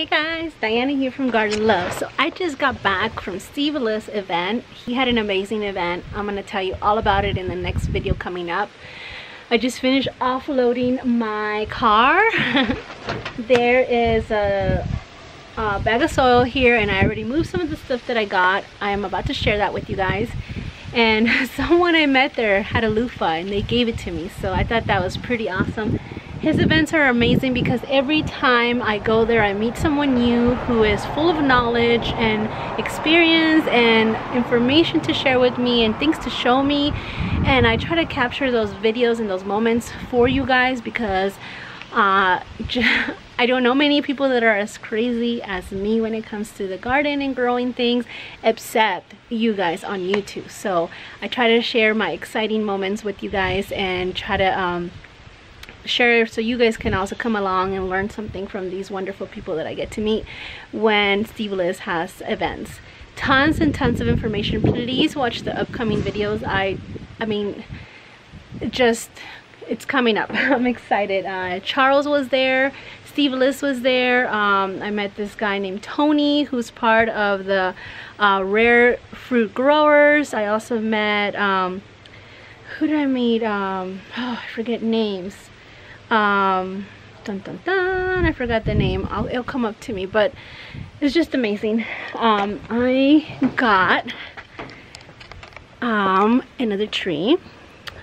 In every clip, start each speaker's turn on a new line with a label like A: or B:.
A: Hey guys, Diana here from Garden Love. So I just got back from Steve Willis event. He had an amazing event. I'm going to tell you all about it in the next video coming up. I just finished offloading my car. there is a, a, bag of soil here and I already moved some of the stuff that I got. I am about to share that with you guys. And someone I met there had a loofah and they gave it to me. So I thought that was pretty awesome his events are amazing because every time I go there I meet someone new who is full of knowledge and experience and information to share with me and things to show me. And I try to capture those videos and those moments for you guys because uh, I don't know many people that are as crazy as me when it comes to the garden and growing things except you guys on YouTube. So I try to share my exciting moments with you guys and try to um, share so you guys can also come along and learn something from these wonderful people that I get to meet when Steve Liz has events. Tons and tons of information. Please watch the upcoming videos. I, I mean, just, it's coming up. I'm excited. Uh, Charles was there. Steve Liz was there. Um, I met this guy named Tony who's part of the uh, Rare Fruit Growers. I also met, um, who did I meet? Um, oh, I forget names um dun dun dun. I forgot the name. I'll, it'll come up to me but it's just amazing. Um i got um another tree.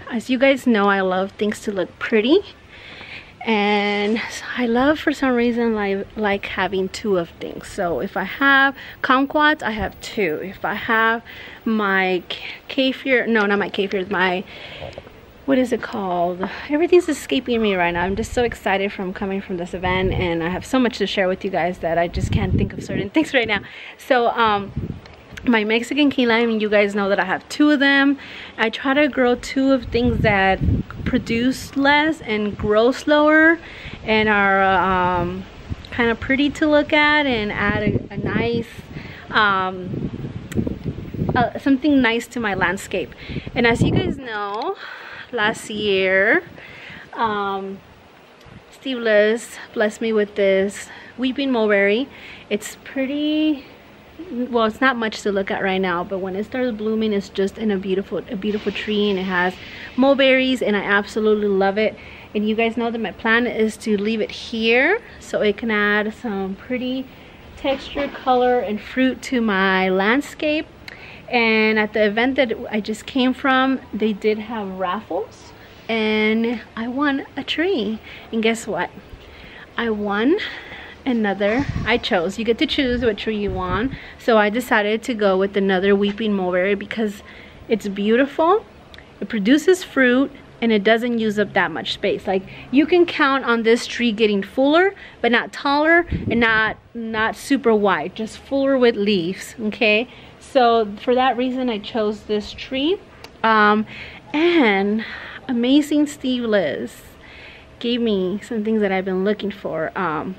A: As you guys know i love things to look pretty. And I love for some reason like like having two of things. So if I have kumquats I have two. If I have my kaffir no not my kaffir my what is it called? Everything's escaping me right now. I'm just so excited from coming from this event and i have so much to share with you guys that i just can't think of certain things right now. So um my mexican key lime you guys know that i have two of them. I try to grow two of things that produce less and grow slower and are um, kind of pretty to look at and add a, a nice um, uh, something nice to my landscape. And as you guys know last year. Um, Steve Liz blessed me with this weeping mulberry. It's pretty, well it's not much to look at right now, but when it starts blooming it's just in a beautiful, a beautiful tree and it has mulberries and I absolutely love it. And you guys know that my plan is to leave it here so it can add some pretty texture, color, and fruit to my landscape and at the event that I just came from they did have raffles. And I won a tree. And guess what? I won another. I chose. You get to choose what tree you want. So I decided to go with another weeping mulberry because it's beautiful. It produces fruit and it doesn't use up that much space. Like you can count on this tree getting fuller but not taller and not not super wide just fuller with leaves okay? So for that reason I chose this tree. Um, and amazing Steve Liz gave me some things that I've been looking for. Um,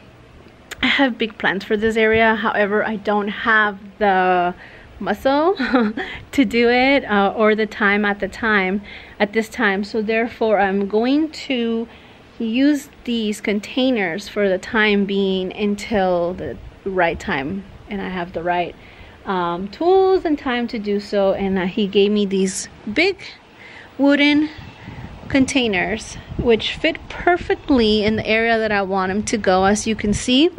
A: I have big plans for this area. However I don't have the muscle to do it uh, or the time at the time at this time. So therefore I'm going to use these containers for the time being until the right time. And I have the right um, tools and time to do so. And uh, he gave me these big wooden containers which fit perfectly in the area that I want them to go as you can see.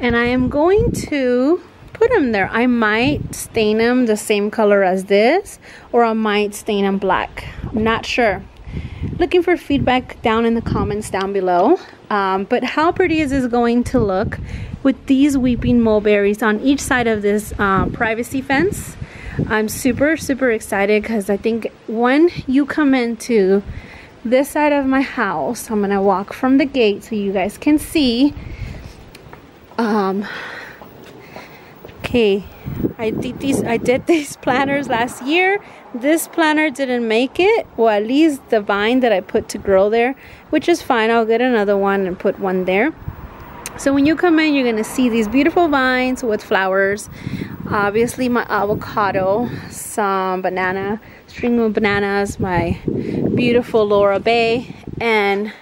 A: And I am going to put them there I might stain them the same color as this or I might stain them black I'm not sure looking for feedback down in the comments down below um, but how pretty is this going to look with these weeping mulberries on each side of this uh, privacy fence. I'm super, super excited because I think when you come into this side of my house, I'm going to walk from the gate so you guys can see. Um, okay, I did these I did these planters last year. This planter didn't make it. Well, at least the vine that I put to grow there, which is fine. I'll get another one and put one there so when you come in you're gonna see these beautiful vines with flowers obviously my avocado some banana string of bananas my beautiful laura bay and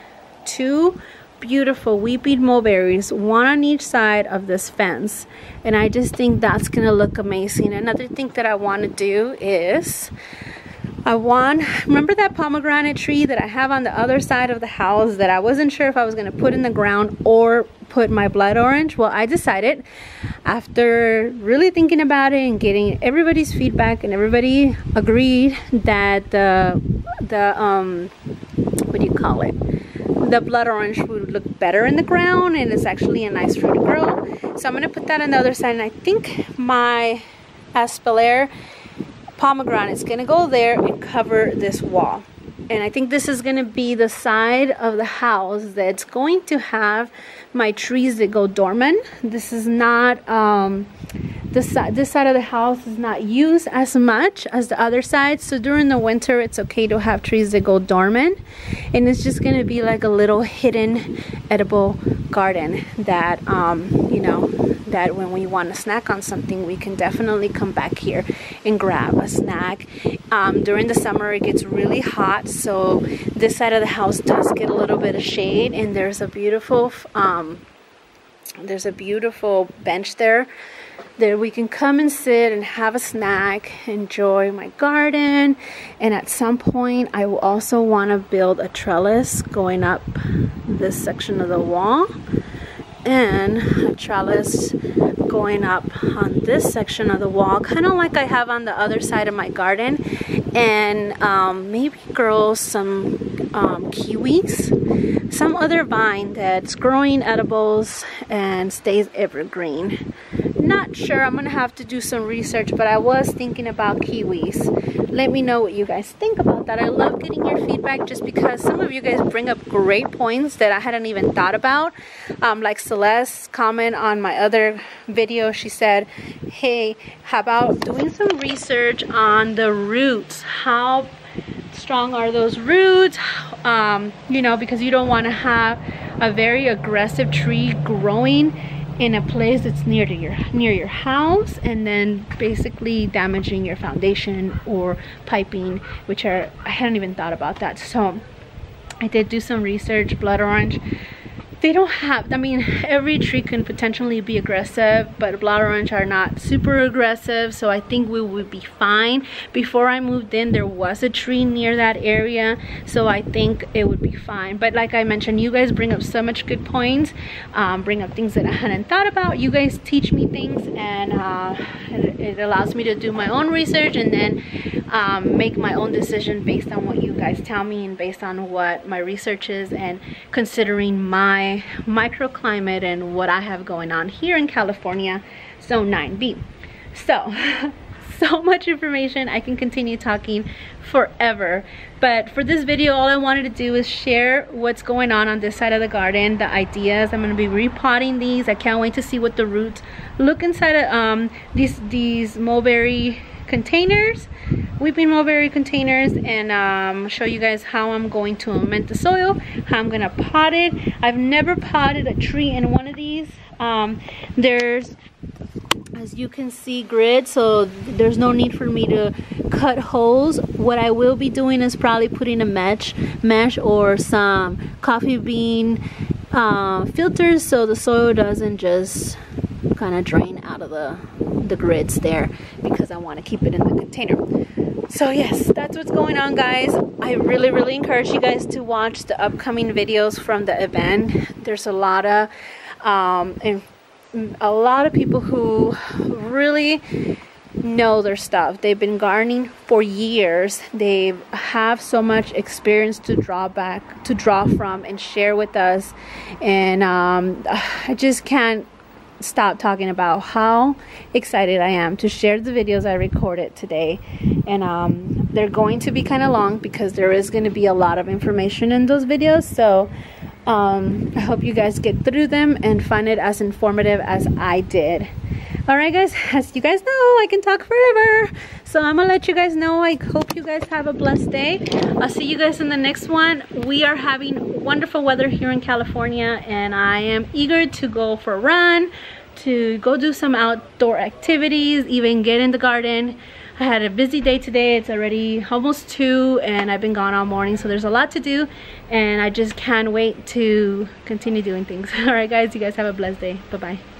A: two beautiful weeping mulberries, one on each side of this fence. And I just think that's gonna look amazing. Another thing that I wanna do is, I want, remember that pomegranate tree that I have on the other side of the house that I wasn't sure if I was gonna put in the ground or put my blood orange? Well, I decided after really thinking about it and getting everybody's feedback and everybody agreed that the, the um, what do you call it? the blood orange would look better in the ground and it's actually a nice fruit to grow. So I'm gonna put that on the other side and I think my Espalier pomegranate is gonna go there and cover this wall. And I think this is gonna be the side of the house that's going to have my trees that go dormant. This is not, um, this side, this side of the house is not used as much as the other side. So during the winter, it's okay to have trees that go dormant. And it's just gonna be like a little hidden edible garden that, um, you know, that when we want to snack on something, we can definitely come back here and grab a snack. Um, during the summer, it gets really hot, so this side of the house does get a little bit of shade, and there's a beautiful, um, there's a beautiful bench there there we can come and sit and have a snack enjoy my garden and at some point I will also want to build a trellis going up this section of the wall and a trellis going up on this section of the wall kind of like I have on the other side of my garden and um, maybe grow some um, kiwis some other vine that's growing edibles and stays evergreen not sure. I'm gonna have to do some research but I was thinking about kiwis. Let me know what you guys think about that. I love getting your feedback just because some of you guys bring up great points that I hadn't even thought about. Um, like Celeste comment on my other video she said hey how about doing some research on the roots? How strong are those roots? Um, you know because you don't want to have a very aggressive tree growing in a place that's near to your near your house and then basically damaging your foundation or piping which are I hadn't even thought about that. So I did do some research blood orange they don't have i mean every tree can potentially be aggressive but blood orange are not super aggressive so i think we would be fine. Before i moved in there was a tree near that area so i think it would be fine. But like i mentioned you guys bring up so much good points um, bring up things that i hadn't thought about. You guys teach me things and uh, it, allows me to do my own research and then um, make my own decision based on what you guys tell me and based on what my research is and considering my microclimate and what I have going on here in California, Zone 9B. So, so much information. I can continue talking forever. But for this video, all I wanted to do is share what's going on on this side of the garden, the ideas. I'm going to be repotting these. I can't wait to see what the roots look inside of um, these, these mulberry containers. Weeping mulberry containers and um, show you guys how I'm going to amend the soil how I'm gonna pot it. I've never potted a tree in one of these. Um, there's as you can see grid so there's no need for me to cut holes. What I will be doing is probably putting a mesh mesh or some coffee bean uh, filters so the soil doesn't just kind of drain out of the the grids there because I want to keep it in the container. So yes that's what's going on guys. I really really encourage you guys to watch the upcoming videos from the event. There's a lot of um and a lot of people who really know their stuff. They've been gardening for years. They have so much experience to draw back to draw from and share with us. And um, i just can't stop talking about how excited I am to share the videos I recorded today. And um, they're going to be kind of long because there is going to be a lot of information in those videos. So um, I hope you guys get through them and find it as informative as I did. Alright guys, as you guys know, I can talk forever. So I'm gonna let you guys know. I hope you guys have a blessed day. I'll see you guys in the next one. We are having wonderful weather here in California and I am eager to go for a run, to go do some outdoor activities, even get in the garden. I had a busy day today. It's already almost 2 and I've been gone all morning. So there's a lot to do and I just can't wait to continue doing things. Alright guys, you guys have a blessed day. Bye-bye.